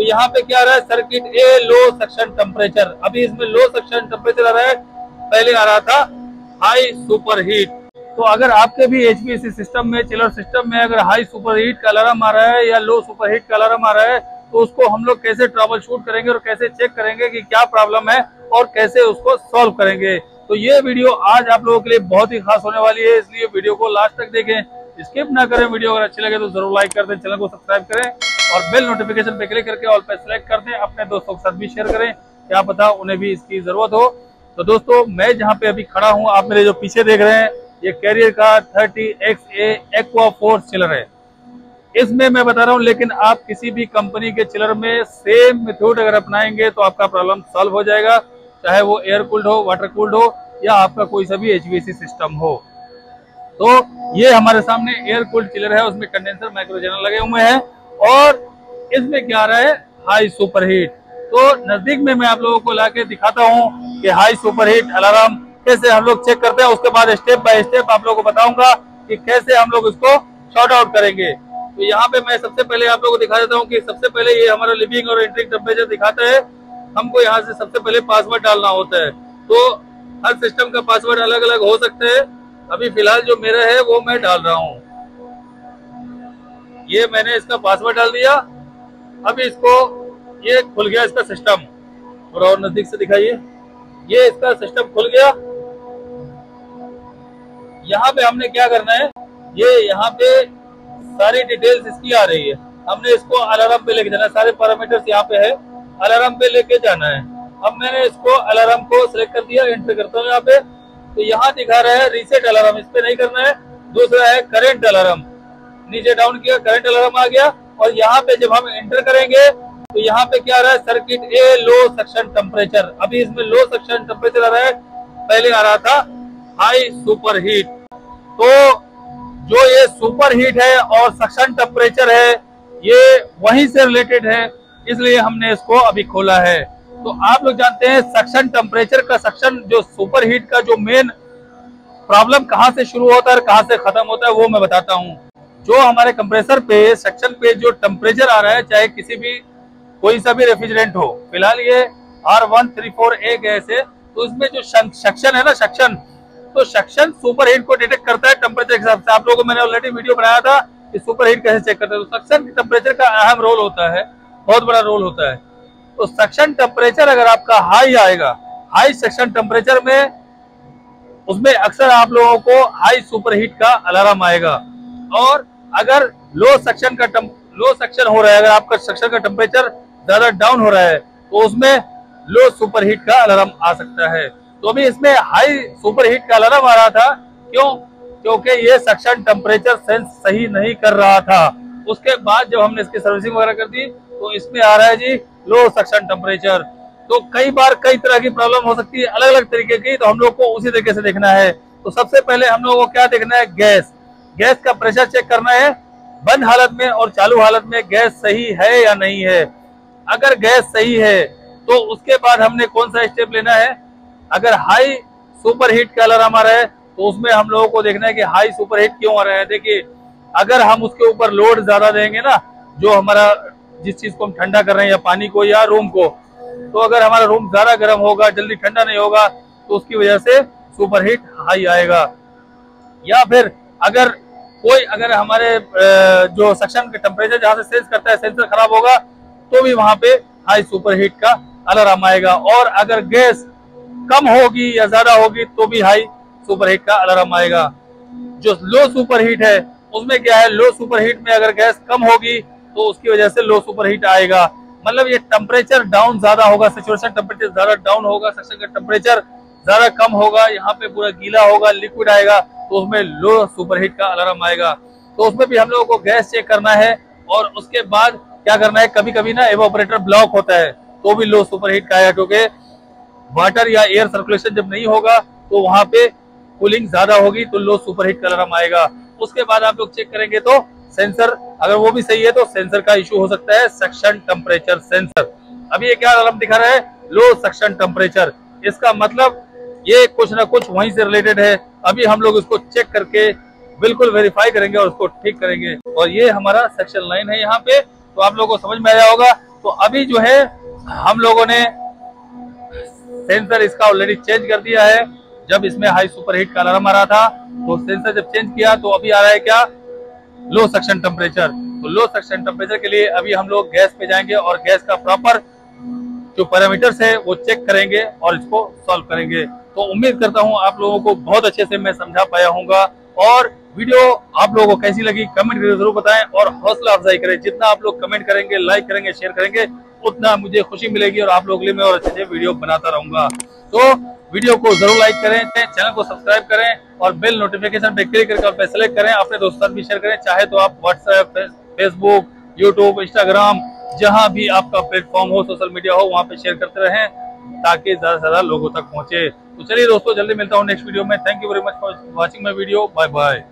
तो यहाँ पे क्या आ रहा है? Circuit A low suction temperature अभी इसमें लो सक्शन टेम्परेचर आ रहा है। पहले आ रहा था हाई सुपर हीट तो अगर आपके भी एचपीएसी सिस्टम में चिलर सिस्टम में अगर हाई सुपर हीट का अलार्म आ रहा है या लो सुपर हीट का अलार्म आ रहा है तो उसको हम लोग कैसे ट्रबल शूट करेंगे और कैसे चेक करेंगे कि क्या प्रॉब्लम है और कैसे उसको सॉल्व करेंगे? तो ये वीडियो आज आप लोगों के लिए बहुत ही खास होने वाली है। इसलिए वीडियो को लास्ट तक देखें। स्किप ना करें। वीडियो अगर अच्छी लगे तो ज़रूर लाइक कर दें। चैनल को सब्सक्राइब करें। और बेल नोटिफिकेशन पे क्लिक करके ऑल पे सिलेक्ट कर दें, अपने दोस्तों के साथ भी शेयर करें। क्या पता उन्हें भी इसकी ज़रूरत हो। तो दोस्तों, मैं जहाँ पे अभी खड़ा हूँ, आप मेरे जो पीछे देख रहे हैं, ये कैरियर का thirty X AquaForce chiller है। इसमें मैं बता रहा हूँ, लेकिन आप किसी भी कंपनी के चिलर में सेम मेथड अगर अपनाएँगे तो आपका प्रॉब्लम सॉल्व हो जाएगा। चाहे वो एयर कूल्ड हो वाटर कूल्ड हो, या आपका कोई सा भी एचवीएसी सिस्टम हो। तो ये हमारे सामने एयर कूल्ड चिलर है, उसमें कंडेंसर माइक्रोजनर लगे हुए हैं। और इसमें क्या रहा है? हाई सुपर हीट तो नज़दीक में मैं आप लोगों को लाके दिखाता हूँ कि हाई सुपर हीट अलार्म कैसे हम लोग चेक करते हैं। उसके बाद स्टेप बाय स्टेप आप लोगों को बताऊँगा कि कैसे हम लोग इसको शॉर्ट आउट करेंगे। तो यहाँ पे मैं सबसे पहले आप लोगों को दिखा देता हूँ कि सबसे पहले ये हमारा लिविंग और एंट्रिंग टेम्परेचर दिखाता है। हमको यहाँ से सबसे पहले पासवर्ड डालना होता है। तो हर सिस्टम का पासवर्ड अलग अलग हो सकता है। अभी फ़िलहाल जो मेरा है वो मैं डाल रहा हूँ। ये मैंने इसका पासवर्ड डाल दिया। अभी इसको, ये खुल गया इसका सिस्टम थोड़ा और नज़दीक से दिखाइए। ये इसका सिस्टम खुल गया। यहाँ पे हमने क्या करना है? ये यहाँ पे सारी डिटेल्स इसकी आ रही है। हमने इसको अलार्म पे लेके जाना है। सारे पैरामीटर्स यहाँ पे है। अलार्म पे लेके जाना है। अब मैंने इसको अलार्म को सिलेक्ट कर दिया एंटर करता हूँ यहाँ पे। तो यहाँ दिखा रहा है रीसेट अलार्म इस पे नहीं करना है। दूसरा है करेंट अलार्म नीचे डाउन किया करंट अलार्म आ गया और यहाँ पे जब हम एंटर करेंगे तो यहाँ पे क्या आ रहा है? Circuit A low suction temperature अभी इसमें लो सक्शन टेम्परेचर आ रहा है। पहले आ रहा था हाई सुपर हीट तो जो ये सुपर हीट है और सक्शन टेम्परेचर है, ये वहीं से रिलेटेड है, इसलिए हमने इसको अभी खोला है। तो आप लोग जानते हैं सक्शन टेम्परेचर का सक्शन जो सुपर हीट का जो मेन प्रॉब्लम कहाँ से शुरू होता है कहाँ से खत्म होता है, वो मैं बताता हूँ। जो हमारे कंप्रेसर पे सक्शन पे जो टेम्परेचर आ रहा है, चाहे किसी भी, कोई सा भी रेफ्रिजरेंट हो, फ़िलहाल ये R one three four A gas है तो इसमें जो सक्शन है ना सक्शन तो सक्शन सुपर हीट को डिटेक्ट करता है टेम्परेचर के हिसाब से। आप लोगों को मैंने ऑलरेडी वीडियो बनाया था कि सुपर हीट कैसे चेक करते हैं। तो सक्शन टेम्परेचर का अहम रोल होता है, बहुत बड़ा रोल होता है। तो सक्शन टेम्परेचर अगर आपका हाई आएगा हाई सक्शन टेम्परेचर में, उसमें अक्सर आप लोगों को हाई सुपर हीट का अलार्म आएगा। और अगर लो सक्शन का लो सक्शन हो रहा है, अगर आपका सक्शन का टेम्परेचर ज़्यादा डाउन हो रहा है तो उसमें लो सुपर हीट का अलार्म आ सकता है। तो अभी इसमें हाई सुपर हीट का अलार्म आ रहा था, क्यों? क्योंकि ये सक्शन टेम्परेचर सेंस सही नहीं कर रहा था। उसके बाद जब हमने इसकी सर्विसिंग वगैरह कर दी तो इसमें आ रहा है जी लो सक्शन टेम्परेचर तो कई बार कई तरह की प्रॉब्लम हो सकती है अलग अलग तरीके की तो हम लोग को उसी तरीके से देखना है। तो सबसे पहले हम लोग को क्या देखना है? गैस। गैस का प्रेशर चेक करना है, बंद हालत में और चालू हालत में गैस सही है या नहीं है। अगर गैस सही है तो उसके बाद हमने कौन सा स्टेप लेना है? अगर हाई सुपर हीट का अलार्म आ रहा है तो उसमें हम लोगों को देखना है कि हाई सुपर हीट क्यों आ रहा है। देखिए, अगर हम उसके ऊपर लोड ज़्यादा देंगे ना, जो हमारा जिस चीज़ को हम ठंडा कर रहे हैं या पानी को या रूम को तो अगर हमारा रूम ज़्यादा गर्म होगा, जल्दी ठंडा नहीं होगा तो उसकी वजह से सुपर हीट हाई आएगा। या फिर अगर कोई, अगर हमारे जो सेक्शन का टेम्परेचर जहाँ से सेंस करता है सेंसर खराब होगा तो भी वहाँ पे हाई सुपर हीट का अलार्म आएगा। और अगर गैस कम होगी या ज़्यादा होगी तो भी हाई सुपर हीट का अलार्म आएगा। जो लो सुपर हीट है, उसमें क्या है लो सुपर हीट में अगर गैस कम होगी तो उसकी वजह से लो सुपर हीट आएगा। मतलब ये टेम्परेचर डाउन ज़्यादा होगा सिचुएशन टेम्परेचर ज़्यादा डाउन होगा सेक्शन का टेम्परेचर ज़्यादा कम होगा, यहाँ पे पूरा गीला होगा लिक्विड आएगा। तो उसमें लो सुपर हीट का अलार्म आएगा। तो उसमें भी हम लोगों को गैस चेक करना है और उसके बाद क्या करना है? कभी कभी ना एवोपरेटर ब्लॉक होता है तो भी लो सुपर हीट का आएगा क्योंकि वाटर या एयर सर्कुलेशन जब नहीं होगा तो वहाँ पे कूलिंग ज़्यादा होगी तो लो सुपर हीट का अलार्म आएगा। उसके बाद आप लोग चेक करेंगे तो सेंसर अगर वो भी सही है तो सेंसर का इश्यू हो सकता है सक्शन टेम्परेचर सेंसर अभी ये क्या अलार्म दिखा रहा है? लो सक्शन टेम्परेचर इसका मतलब ये कुछ ना कुछ वहीं से रिलेटेड है। अभी हम लोग इसको चेक करके बिल्कुल वेरीफाई करेंगे और उसको ठीक करेंगे। और ये हमारा सेक्शन लाइन है यहाँ पे तो आप लोगों को समझ में आया होगा। तो अभी जो है, हम लोगों ने सेंसर इसका ऑलरेडी चेंज कर दिया है। जब इसमें हाई सुपर हीट का अलार्म आ रहा था तो सेंसर जब चेंज किया तो अभी आ रहा है क्या? लो सक्शन टेम्परेचर तो लो सक्शन टेम्परेचर के लिए अभी हम लोग गैस पे जाएँगे और गैस का प्रॉपर जो पैरामीटर्स है, वो चेक करेंगे और इसको सॉल्व करेंगे। तो उम्मीद करता हूँ आप लोगों को बहुत अच्छे से मैं समझा पाया हूँ और वीडियो आप लोगों को कैसी लगी, कमेंट करके ज़रूर बताएँ और हौसला अफजाई करें। जितना आप लोग कमेंट करेंगे, लाइक करेंगे, शेयर करेंगे, उतना मुझे खुशी मिलेगी और आप लोगों के लिए मैं और अच्छे से वीडियो बनाता रहूँगा। तो वीडियो को ज़रूर लाइक करें, चैनल को सब्सक्राइब करें और बेल नोटिफिकेशन पे क्लिक करके पे सेलेक्ट करें, अपने दोस्तों भी शेयर करें। चाहे तो आप व्हाट्सएप फेसबुक यूट्यूब इंस्टाग्राम जहाँ भी आपका प्लेटफॉर्म हो सोशल मीडिया हो, वहाँ पे शेयर करते रहें ताकि ज़्यादा से ज़्यादा लोगों तक पहुँचे। तो चलिए दोस्तों, जल्दी मिलता हूँ नेक्स्ट वीडियो में। Thank you very much for watching my video bye bye